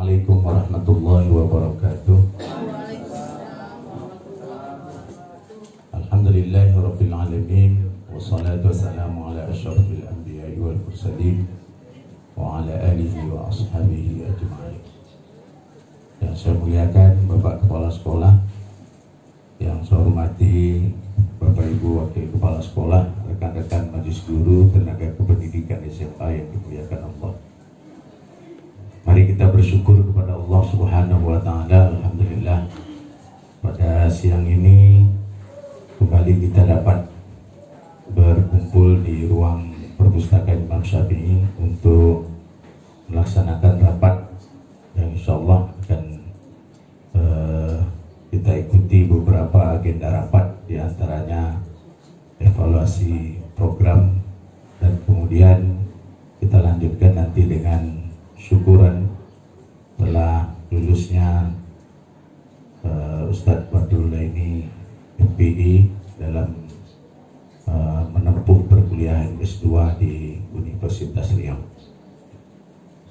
Assalamualaikum warahmatullahi wabarakatuh. Alhamdulillahi rabbil alamin wassalatu wassalamu ala asyrafil anbiya'i wal mursalin wa ala alihi wa ashabihi ajma'in. Yang saya muliakan Bapak Kepala Sekolah, yang saya hormati Bapak Ibu Wakil Kepala Sekolah, rekan-rekan Majelis Guru, tenaga kependidikan SMA yang dimuliakan Allah. Mari kita bersyukur kepada Allah Subhanahu wa taala. Alhamdulillah pada siang ini kembali kita dapat berkumpul di ruang perpustakaan Imam Syafi'i untuk melaksanakan rapat yang insya Allah akan eh, kita ikuti beberapa agenda rapat di antaranya evaluasi program dan kemudian kita lanjutkan nanti dengan syukuran telah lulusnya uh, Ustadz Badrullah ini MPI dalam uh, menempuh perkuliahan S2 di Universitas Riau.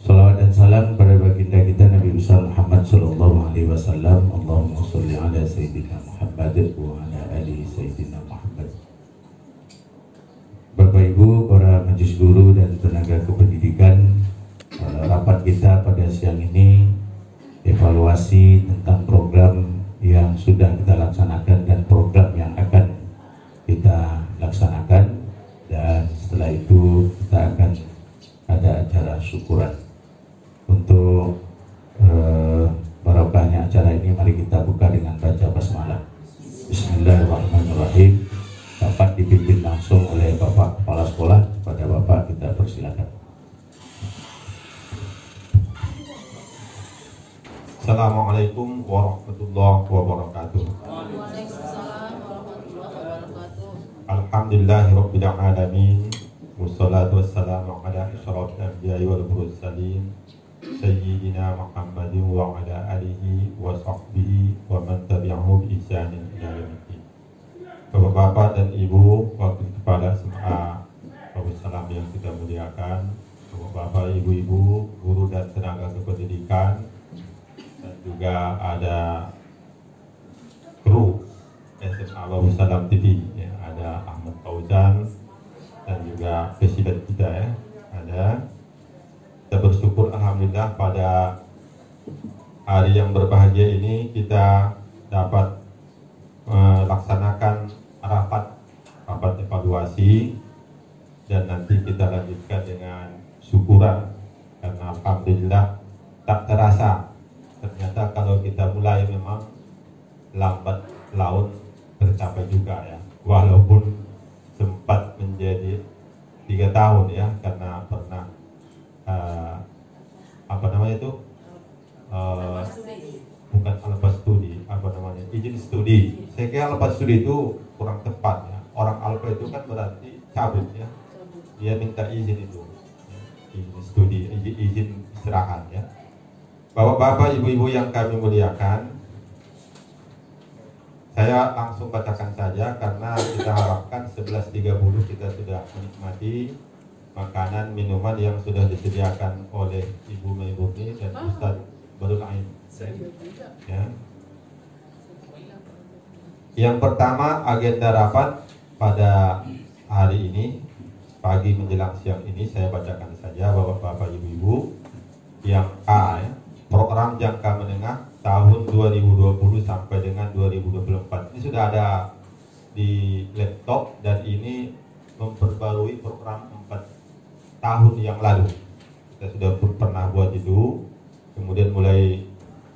Salawat dan salam pada baginda kita Nabi besar Muhammad Wasallam. Allahumma salli ala Sayyidina Muhammad wa ala ali Sayyidina Muhammad. Bapak Ibu, para majelis guru dan tenaga kependidikan, eh, rapat kita pada siang ini evaluasi tentang program yang sudah kita laksanakan dan program yang akan kita laksanakan dan setelah itu kita akan ada acara syukuran alihi wa sahbihi wa man tabi'ahu bi ihsanin ila yaumil Bapak-bapak dan Ibu wakil kepala SMA Bapak Salam yang kita muliakan, Bapak-bapak, Ibu-ibu, guru dan tenaga kependidikan, dan juga ada kru SMA Babu Salam TV ya, ada Ahmad Fauzan dan juga presiden kita ya ada. Kita bersyukur Alhamdulillah pada hari yang berbahagia ini kita dapat melaksanakan rapat rapat evaluasi dan nanti kita lanjutkan dengan syukuran. Karena Alhamdulillah tak terasa. Ternyata kalau kita mulai memang lambat laun tercapai juga ya. Walaupun sempat menjadi tiga tahun ya karena pernah uh, apa namanya itu uh, bukan lepas studi apa namanya izin studi. Saya kira lepas studi itu kurang tepat ya. Orang alfa itu kan berarti cabut ya. Dia minta izin itu. Izin studi izin, izin istirahat ya. Bapak-bapak, ibu-ibu yang kami muliakan, saya langsung bacakan saja karena kita harapkan 11.30 kita sudah menikmati makanan minuman yang sudah disediakan oleh Ibu Maibuni dan Ustaz Badul Ain. Ya. Yang pertama agenda rapat pada hari ini pagi menjelang siang ini saya bacakan saja Bapak-bapak Ibu-ibu. Yang A ya program jangka menengah tahun 2020 sampai dengan 2024 ini sudah ada di laptop dan ini memperbarui program 4 tahun yang lalu. Kita sudah pernah buat itu kemudian mulai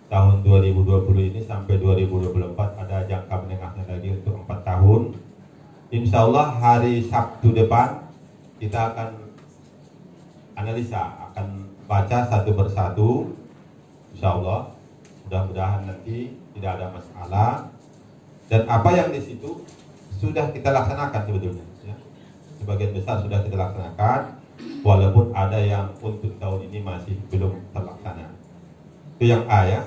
tahun 2020 ini sampai 2024 ada jangka menengahnya lagi untuk 4 tahun. Insya Allah hari Sabtu depan kita akan analisa akan baca satu persatu. Insya Allah mudah-mudahan nanti tidak ada masalah. Dan apa yang di situ sudah kita laksanakan sebetulnya ya. sebagian besar sudah kita laksanakan walaupun ada yang untuk tahun ini masih belum terlaksana itu yang A ya.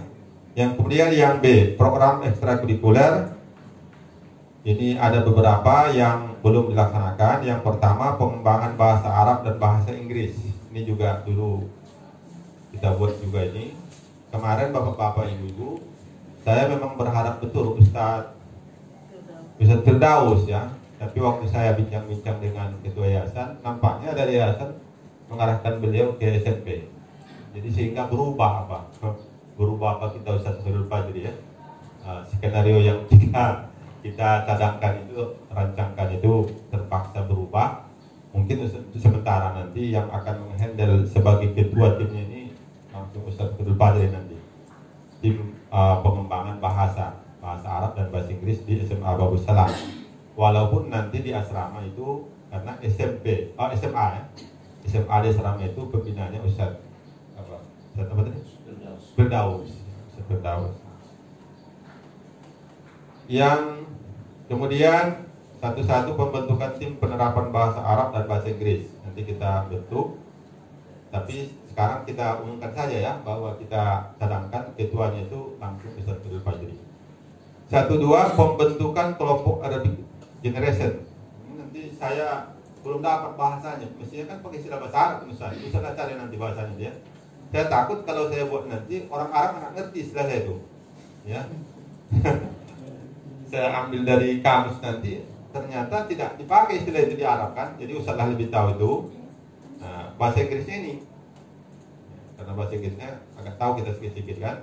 Yang kemudian yang B program ekstrakurikuler. Ini ada beberapa yang belum dilaksanakan. Yang pertama pengembangan bahasa Arab dan bahasa Inggris. Ini juga dulu kita buat juga ini. Kemarin bapak-bapak ibu-ibu, saya memang berharap betul Ustadz Ustadz Firdaus ya. Tapi waktu saya bincang-bincang dengan ketua yayasan, nampaknya dari yayasan mengarahkan beliau ke SMP. Jadi sehingga berubah apa? Berubah apa kita Ustadz Firdaus Fajri ya. Uh, skenario yang kita kita cadangkan itu, rancangkan itu terpaksa berubah. Mungkin sementara nanti yang akan menghandle sebagai ketua timnya ini langsung Ustadz Firdaus Fajri nanti. Tim uh, pengembangan bahasa bahasa Arab dan bahasa Inggris di SMA Babu Salam. Walaupun nanti di asrama itu karena SMP, oh SMA ya, SMA di asrama itu pembinaannya Ustaz apa? Tadi? Firdaus. Ustaz Firdaus. Yang kemudian satu-satu pembentukan tim penerapan bahasa Arab dan bahasa Inggris. Nanti kita bentuk. Tapi sekarang kita umumkan saja ya bahwa kita cadangkan ketuanya itu langsung Ustaz Firdaus Fajri. Satu dua pembentukan kelompok Arabic Generation. Nanti saya belum dapat bahasanya. Mestinya kan pakai istilah bahasa Arab misalnya. Bisa cari nanti bahasanya dia. Saya takut kalau saya buat nanti orang Arab nggak ngerti istilah saya itu. Ya. saya ambil dari kamus nanti ternyata tidak dipakai istilah itu di Arab kan. Jadi usahlah lebih tahu itu. Nah, bahasa Inggrisnya ini karena bahasa Inggrisnya agak tahu kita sedikit-sedikit kan.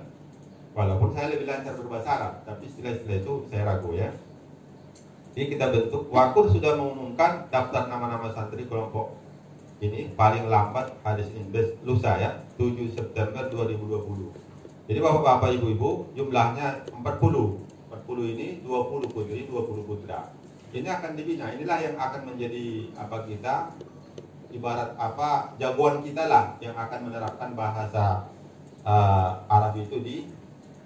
Walaupun saya lebih lancar berbahasa Arab, tapi istilah-istilah itu saya ragu ya. Jadi kita bentuk, Wakur sudah mengumumkan daftar nama-nama santri kelompok ini paling lambat hadis invest lusa ya, 7 September 2020. Jadi bapak-bapak ibu-ibu jumlahnya 40. 40 ini 20 putri, 20 putra. Ini akan dibina, inilah yang akan menjadi apa kita ibarat apa jagoan kita lah yang akan menerapkan bahasa uh, Arab itu di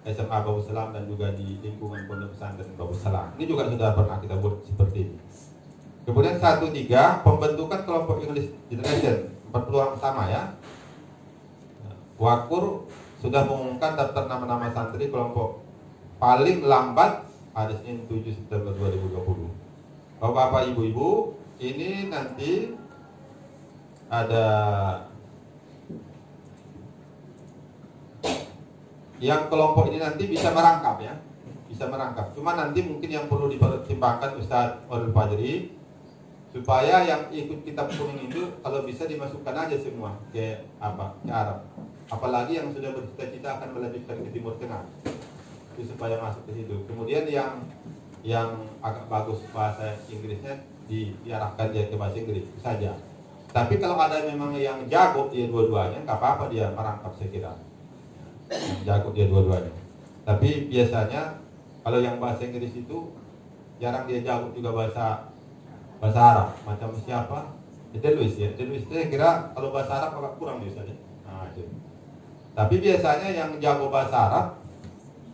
SMA Babu Salam dan juga di lingkungan Pondok Pesantren Babu Salam. Ini juga sudah pernah kita buat seperti ini. Kemudian satu tiga pembentukan kelompok English Generation orang sama ya. Wakur sudah mengumumkan daftar nama-nama santri kelompok paling lambat hari Senin 7 September 2020. Bapak-bapak, ibu-ibu, ini nanti ada yang kelompok ini nanti bisa merangkap ya bisa merangkap cuma nanti mungkin yang perlu dipertimbangkan Ustadz Warul Fajri supaya yang ikut kitab kuning itu kalau bisa dimasukkan aja semua ke apa ke Arab. Apalagi yang sudah bercita-cita akan melanjutkan ke Timur Tengah. Itu supaya masuk ke situ. Kemudian yang yang agak bagus bahasa Inggrisnya di, diarahkan dia ke bahasa Inggris saja. Tapi kalau ada memang yang jago dia dua-duanya nggak apa-apa dia merangkap saya kira. Jago dia dua-duanya. Tapi biasanya kalau yang bahasa Inggris itu jarang dia jago juga bahasa bahasa Arab macam siapa? Luis ya. Itu Luis saya kira kalau bahasa Arab agak kurang biasanya. Nah itu. Tapi biasanya yang jago bahasa Arab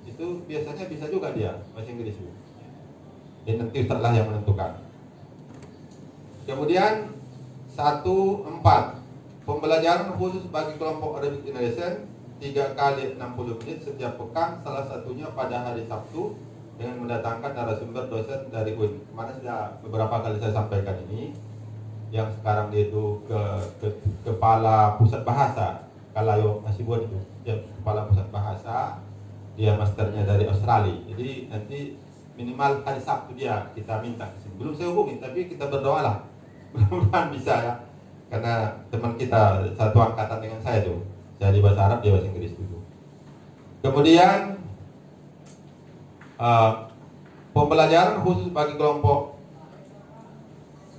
itu biasanya bisa juga dia bahasa Inggris. Dan nanti setelah yang menentukan. Kemudian satu empat. Pembelajaran khusus bagi kelompok Arabic Generation tiga kali 60 menit setiap pekan salah satunya pada hari Sabtu dengan mendatangkan narasumber dosen dari UIN kemarin sudah beberapa kali saya sampaikan ini. Yang sekarang dia itu ke, ke kepala pusat bahasa. Kalau masih buat itu dia kepala pusat bahasa. Dia masternya dari Australia. Jadi nanti minimal hari Sabtu dia kita minta belum saya hubungi tapi kita berdoa lah. Mudah-mudahan bisa ya. Karena teman kita satu angkatan dengan saya tuh dari bahasa Arab dia bahasa Inggris dulu. Kemudian uh, pembelajaran khusus bagi kelompok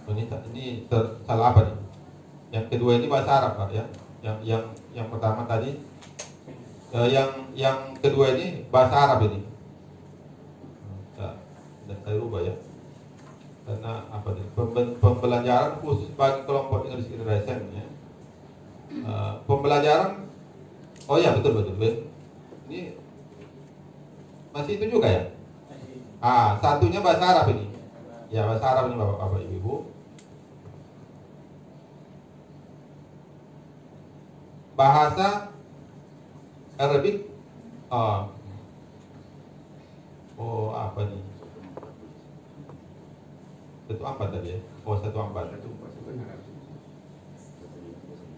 ini ini ter, salah apa nih? Yang kedua ini bahasa Arab Pak ya. Yang yang yang pertama tadi uh, yang yang kedua ini bahasa Arab ini. Dan saya rubah ya. Karena apa nih? Pembelajaran khusus bagi kelompok English Generation ya. Uh, pembelajaran Oh ya betul betul betul. Ini masih itu juga ya? Ah satunya bahasa Arab ini. Ya bahasa Arab ini bapak bapak ibu. Bahasa Arabic. Oh. Oh apa nih? Satu empat tadi ya? Oh satu empat.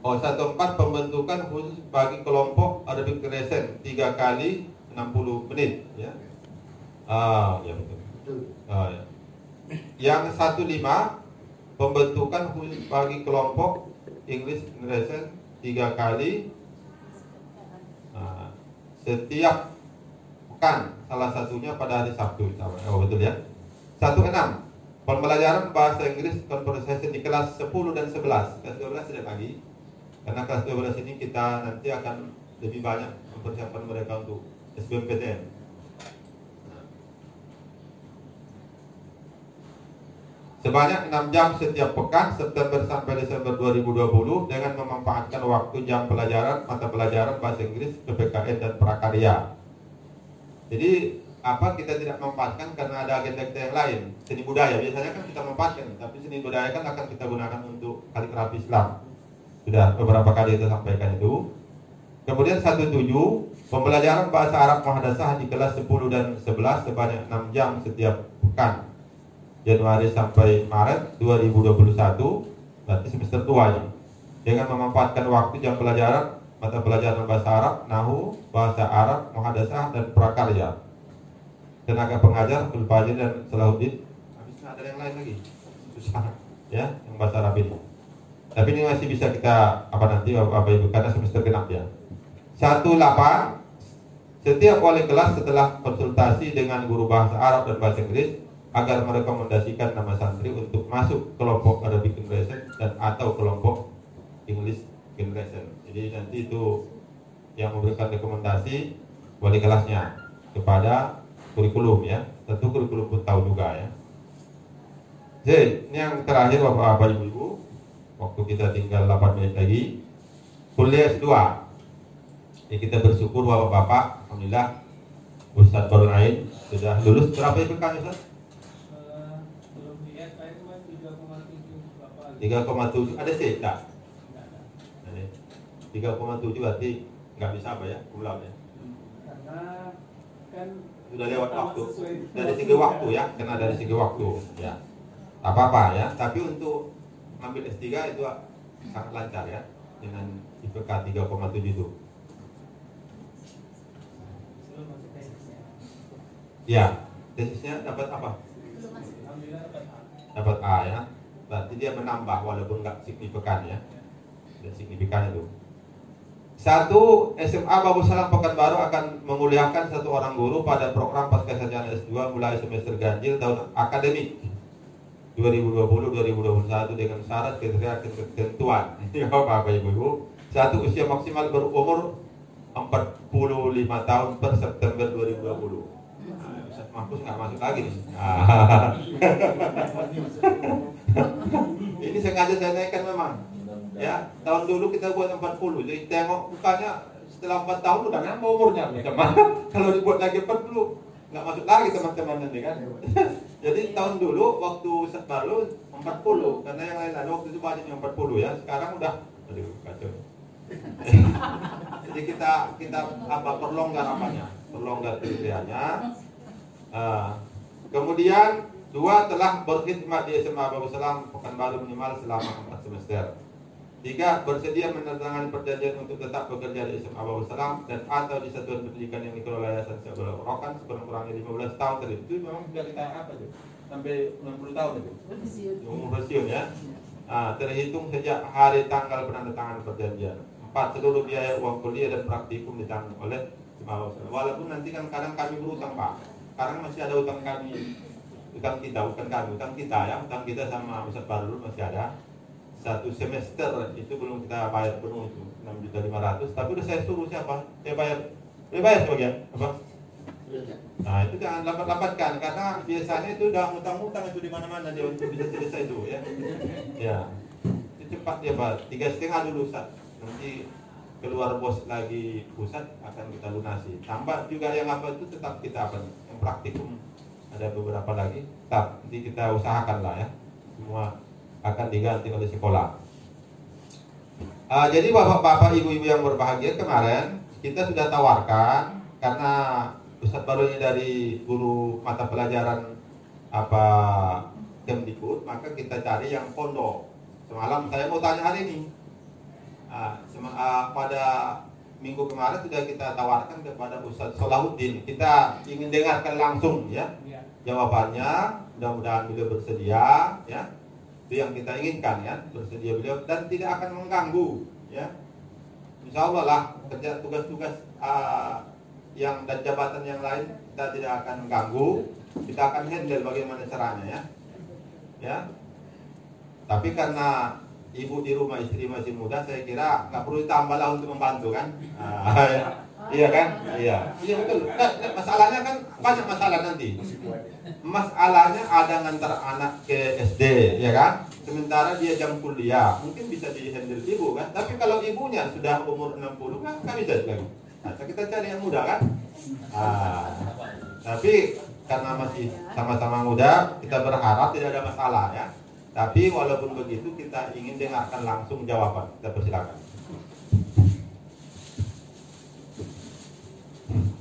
Oh 14 pembentukan khusus bagi kelompok Arabic Crescent 3 kali 60 menit ya. Ah, ya betul. Ah, ya. Yang 15 pembentukan khusus bagi kelompok English Crescent 3 kali ah, setiap pekan salah satunya pada hari Sabtu oh, betul ya 16 pembelajaran bahasa Inggris conversation di kelas 10 dan 11 kelas 12 tidak lagi karena kelas 12 ini kita nanti akan lebih banyak mempersiapkan mereka untuk SBMPTN Sebanyak 6 jam setiap pekan September sampai Desember 2020 dengan memanfaatkan waktu jam pelajaran mata pelajaran bahasa Inggris, PPKN dan prakarya. Jadi apa kita tidak memanfaatkan karena ada agenda kita yang lain? Seni budaya. Biasanya kan kita memanfaatkan tapi seni budaya kan akan kita gunakan untuk kaligrafi Islam. Sudah beberapa kali kita sampaikan itu kemudian satu tujuh pembelajaran bahasa Arab Muhadasah di kelas 10 dan 11 sebanyak 6 jam setiap pekan Januari sampai Maret 2021 berarti semester 2 ini dengan memanfaatkan waktu jam pelajaran mata pelajaran bahasa Arab, Nahu, bahasa Arab, Muhadasah dan Prakarya. Tenaga pengajar Abdul dan Salahuddin. Habis ada yang lain lagi. Susah ya, yang bahasa Arab ini. Tapi ini masih bisa kita apa nanti Bapak Ibu karena semester genap ya. 18 setiap wali kelas setelah konsultasi dengan guru bahasa Arab dan bahasa Inggris agar merekomendasikan nama santri untuk masuk kelompok Arabic Generation dan atau kelompok English Generation. Jadi nanti itu yang memberikan rekomendasi wali kelasnya kepada kurikulum ya. Tentu kurikulum pun tahu juga ya. Jadi ini yang terakhir Bapak-bapak Ibu-ibu, waktu kita tinggal 8 menit lagi. Kuliah S2. Ya, kita bersyukur Bapak-bapak, alhamdulillah Ustadz Barun Ain sudah lulus. Berapa IPK Ustadz? 3,7 ada sih? Enggak? 3,7 berarti nggak bisa apa ya pulau ya? Karena kan sudah lewat waktu. dari segi waktu ya karena dari segi waktu ya. Apa apa ya tapi untuk ambil S3 itu sangat lancar ya dengan IPK 3,7 itu ya tesisnya dapat apa? Dapat A ya. Berarti dia menambah walaupun nggak signifikan ya. Tidak signifikan itu. Satu SMA Babu Salam Pekanbaru akan menguliakan satu orang guru pada program pasca sarjana S2 mulai semester ganjil tahun akademik. 2020-2021 dengan syarat kriteria ketentuan. Ini Bapak Ibu-ibu. Satu usia maksimal berumur 45 tahun per September 2020. Nah, Ustaz Mahfuz nggak masuk lagi nih. Ah. Ini sengaja saya naikkan memang. Ya, tahun dulu kita buat 40. Jadi tengok mukanya setelah 4 tahun udah nambah umurnya teman. Kalau dibuat lagi 40 nggak masuk lagi teman-teman nanti kan. Jadi tahun dulu waktu Ustaz baru 40 karena yang lain lain waktu itu banyak yang 40 ya. Sekarang udah aduh kacau. Jadi kita kita apa perlonggar apanya? Perlonggar kriterianya. Ah, kemudian dua telah berkhidmat di SMA Babu Salam Pekanbaru minimal selama 4 semester. Tiga, bersedia menandatangani perjanjian untuk tetap bekerja di SMA Babu Salam dan atau di satuan pendidikan yang dikelola Yayasan Syabul Rokan sekurang-kurangnya 15 tahun tadi. Itu memang sudah kita apa itu? Sampai 60 tahun itu. Umur pensiun ya. Nah, terhitung sejak hari tanggal penandatangan perjanjian. Empat, seluruh biaya uang kuliah dan praktikum ditanggung oleh Salam. Walaupun nanti kan kadang kami berutang Pak. Sekarang masih ada utang kami. Utang kita bukan kami utang kita ya. Utang kita sama Ustaz Barul masih ada. Satu semester itu belum kita bayar penuh itu enam juta lima ratus. Tapi udah saya suruh siapa? Saya bayar. Saya bayar sebagian apa? Nah itu jangan lambat-lambatkan karena biasanya itu udah utang-utang itu di mana-mana dia untuk bisa selesai itu ya. Ya. Itu cepat dia bayar tiga setengah dulu Ustaz nanti keluar bos lagi pusat akan kita lunasi. Tambah juga yang apa itu tetap kita apa yang praktikum. Ada beberapa lagi tetap nanti kita usahakan lah ya. Semua akan diganti oleh sekolah. Ah, jadi bapak-bapak ibu-ibu yang berbahagia kemarin kita sudah tawarkan karena Ustadz baru ini dari guru mata pelajaran apa Kemdikbud maka kita cari yang pondok. Semalam saya mau tanya hari ini Ah, pada minggu kemarin sudah kita tawarkan kepada Ustadz Solahuddin. Kita ingin dengarkan langsung ya Iya. jawabannya. Mudah-mudahan beliau bersedia ya. Itu yang kita inginkan ya, bersedia beliau dan tidak akan mengganggu ya. Insya Allah lah kerja tugas-tugas ah, yang dan jabatan yang lain kita tidak akan mengganggu. Kita akan handle bagaimana caranya ya. Ya. Tapi karena ibu di rumah istri masih muda, saya kira nggak perlu ditambah lah untuk membantu kan? Ah, ya. Iya kan? Iya. Iya betul. Nggak, masalahnya kan banyak masalah nanti. Masalahnya ada ngantar anak ke SD, ya kan? Sementara dia jam kuliah, mungkin bisa dihandle ibu kan? Tapi kalau ibunya sudah umur 60 kan nggak bisa lagi. Nah, kita cari yang muda kan? Ah, tapi karena masih sama-sama muda, kita berharap tidak ada masalah ya. Tapi walaupun begitu kita ingin dengarkan langsung jawaban. Kita persilakan.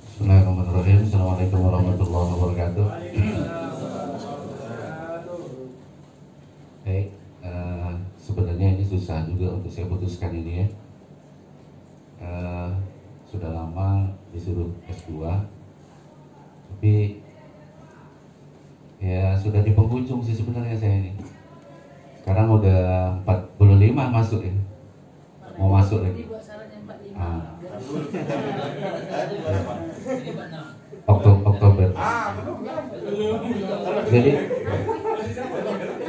Bismillahirrahmanirrahim. Assalamualaikum warahmatullahi wabarakatuh. Baik, eh, sebenarnya ini susah juga untuk saya putuskan ini ya. Eh, sudah lama disuruh S2, tapi ya sudah di penghujung sih sebenarnya saya ini. Sekarang udah 45 masuk ya, mau masuk lagi. Dibuat syaratnya 45. Ah. Oktober, Oktober. Ah, belum kan? Jadi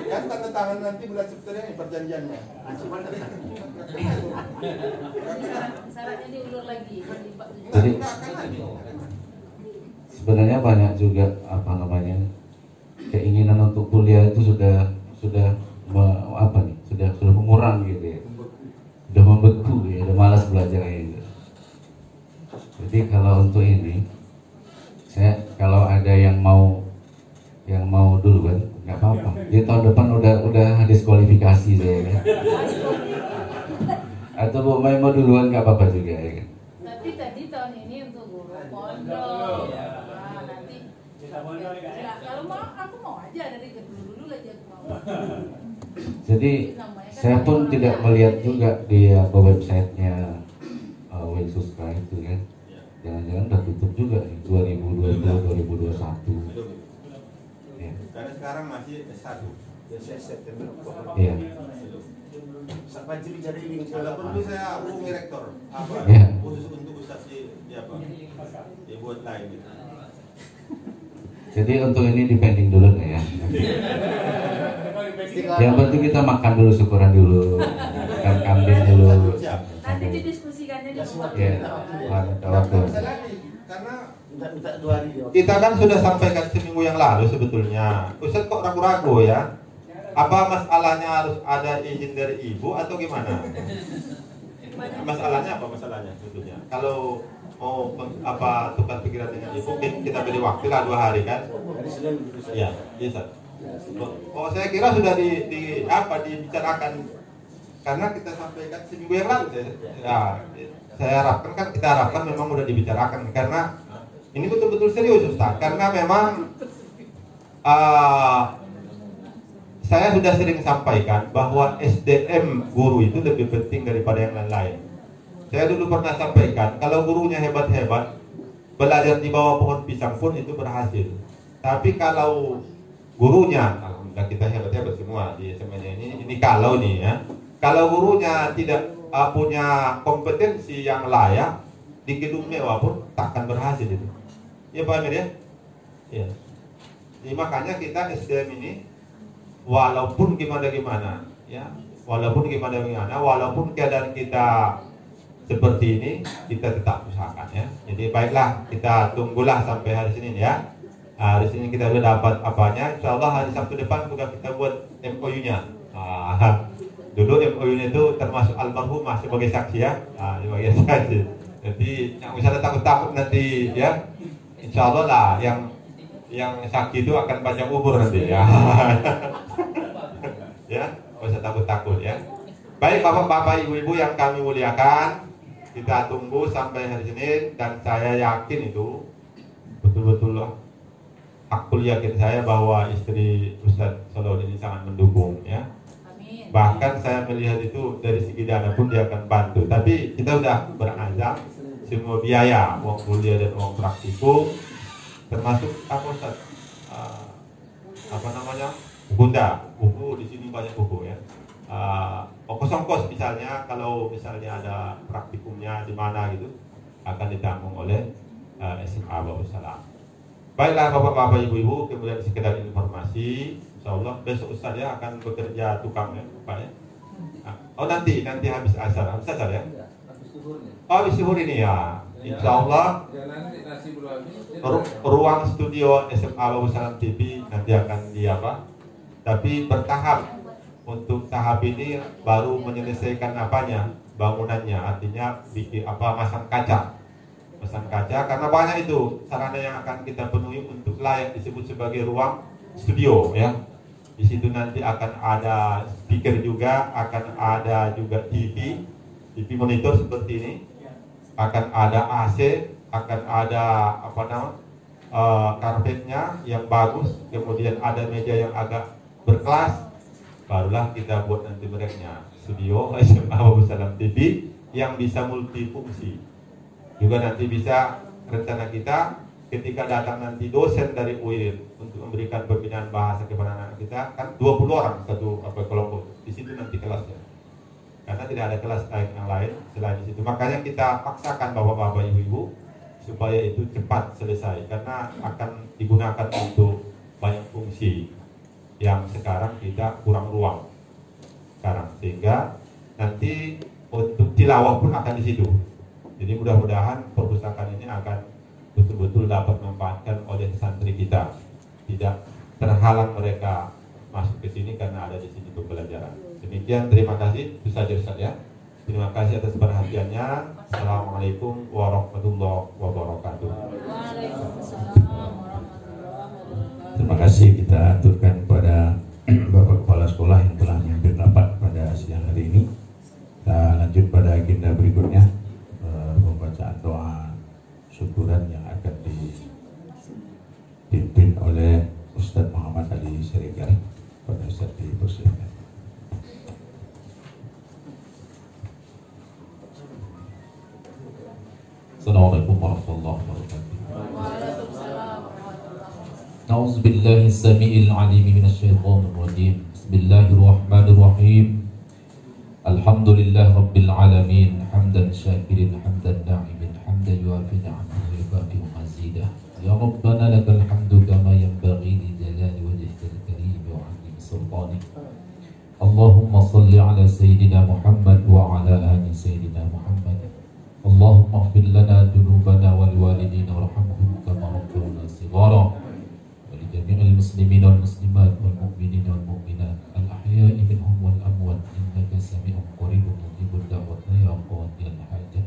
Kan tanda tangan nanti bulan September ini perjanjiannya. Syaratnya diulur lagi. Jadi kan sebenarnya banyak juga apa namanya keinginan untuk kuliah itu sudah sudah apa nih sudah sudah mengurang gitu ya sudah membeku ya udah malas belajar gitu. Jadi kalau untuk ini saya kalau ada yang mau yang mau duluan nggak apa-apa. Jadi tahun depan udah udah diskualifikasi saya kan. Atau Bu Mai mau duluan nggak apa-apa juga ya kan. Tapi tadi tahun ini untuk guru pondok. Nah, nanti ya, ya? Ya, kalau mau aku mau aja dari dulu dulu aja aku mau. Jadi saya pun tidak melihat juga di apa websitenya uh, Winsuska itu kan. Jangan-jangan udah tutup juga nih 2020 2021. Ya. Karena sekarang masih S1. Iya. Sampai jadi jadi link Walaupun dulu saya hubungi rektor apa Iya. khusus untuk ustaz di, di apa dibuat lain gitu. Jadi untuk ini dipending dulu ya? Yang penting kita makan dulu syukuran dulu, makan kambing dulu. Nanti didiskusikannya di. Ya, ada waktu. Karena kita kan sudah sampaikan seminggu yang lalu sebetulnya. Ustaz kok ragu-ragu ya? Apa masalahnya harus ada izin dari ibu atau gimana? Masalahnya apa masalahnya sebetulnya? Kalau mau peng- apa tukar pikiran dengan ibu, kita beri waktu lah dua hari kan? Iya, iya Ustaz. Oh, saya kira sudah di, di apa dibicarakan karena kita sampaikan seminggu yang lalu saya, ya, saya harapkan kan kita harapkan memang sudah dibicarakan karena ini betul-betul serius Ustaz karena memang ah, saya sudah sering sampaikan bahwa SDM guru itu lebih penting daripada yang lain-lain. Saya dulu pernah sampaikan kalau gurunya hebat-hebat belajar di bawah pohon pisang pun itu berhasil. Tapi kalau gurunya, alhamdulillah kita hebat-hebat semua di SMA ini, ini kalau nih ya, kalau gurunya tidak uh, punya kompetensi yang layak di gedung mewah pun takkan berhasil itu. Ya Pak Amir ya? Ya. Jadi makanya kita SDM ini walaupun gimana gimana ya, walaupun gimana gimana, walaupun keadaan kita seperti ini kita tetap usahakan ya. Jadi baiklah kita tunggulah sampai hari Senin ya. Ah, Hari Senin kita sudah dapat apanya. Insya Allah hari Sabtu depan sudah kita buat MOU-nya. Ah, dulu MOU-nya itu termasuk almarhumah sebagai saksi ya. Ah, sebagai saksi. Jadi yang misalnya takut-takut nanti ya. Insya Allah lah yang yang saksi itu akan panjang umur nanti ya. ya, usah takut-takut ya. Baik bapak-bapak, ibu-ibu yang kami muliakan, kita tunggu sampai hari Senin dan saya yakin itu betul-betul hakul yakin saya bahwa istri Ustadz Salahuddin ini sangat mendukung ya. Amin. Bahkan saya melihat itu dari segi dana pun dia akan bantu. Tapi kita udah berazam semua biaya, uang kuliah dan uang praktikum, termasuk apa Ustaz? Ah, apa namanya? Bunda, buku di sini banyak buku ya. Uh, ongkos-ongkos misalnya kalau misalnya ada praktikumnya di mana gitu akan ditanggung oleh uh, SMA Bapak Salam. Baiklah bapak-bapak ibu-ibu kemudian sekedar informasi Insya Allah besok Ustaz ya akan bekerja tukang ya Pak ya. Ah, Oh nanti nanti habis asar habis asar ya? Oh habis zuhur ini ya? Insya Allah ru- ruang studio SMA Babu Salam TV nanti akan di apa? Tapi bertahap untuk tahap ini baru menyelesaikan apanya? Bangunannya artinya bikin apa masang kaca. Masang kaca karena banyak itu sarana yang akan kita penuhi untuk layak disebut sebagai ruang studio ya. Di situ nanti akan ada speaker juga akan ada juga TV TV monitor seperti ini. Akan ada AC akan ada apa nama eh, karpetnya yang bagus kemudian ada meja yang agak berkelas barulah kita buat nanti mereknya studio SMA Babu Salam TV yang bisa multifungsi. Juga nanti bisa rencana kita ketika datang nanti dosen dari UIN untuk memberikan pembinaan bahasa kepada anak kita kan 20 orang satu apa kelompok. Di situ nanti kelasnya. Karena tidak ada kelas lain yang lain selain di situ. Makanya kita paksakan bapak-bapak ibu-ibu supaya itu cepat selesai. Karena akan digunakan untuk banyak fungsi yang sekarang kita kurang ruang. Sekarang sehingga nanti untuk tilawah pun akan di situ. Jadi mudah-mudahan perpustakaan ini akan betul-betul dapat memanfaatkan oleh santri kita. Tidak terhalang mereka masuk ke sini karena ada di sini pembelajaran. Demikian terima kasih. Itu saja Ustaz ya. Terima kasih atas perhatiannya. Assalamualaikum warahmatullahi wabarakatuh. Waalaikumsalam warahmatullahi wabarakatuh. Terima kasih. Kita aturkan dipimpin oleh Ustadz Muhammad Ali Siregar. Pada Ustadz dipersilakan. Assalamualaikum warahmatullahi wabarakatuh. أعوذ بالله السميع العليم من الشيطان الرجيم بسم الله الرحمن الرحيم الحمد لله رب العالمين حمدا شاكرا حمدا ناعما حمدا يوافي نعمه ويكافئ مزيدا يا ربنا لك الحمد كما ينبغي لجلال وجهك الكريم وعظيم سلطانك. اللهم صل على سيدنا محمد وعلى آل سيدنا محمد. اللهم اغفر لنا ذنوبنا ولوالدينا وارحمهم كما ربونا صغارا. ولجميع المسلمين والمسلمات والمؤمنين والمؤمنات الأحياء منهم والأموات إنك سميع قريب مجيب الدعوة يا قاضي الحاجة.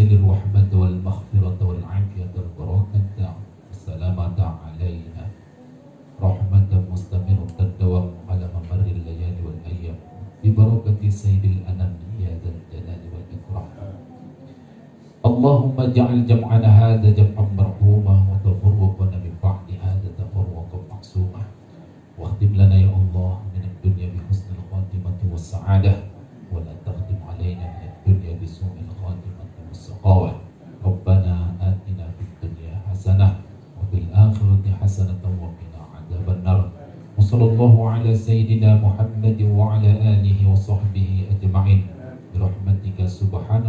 المنزل الرحمة والمخ سبحانه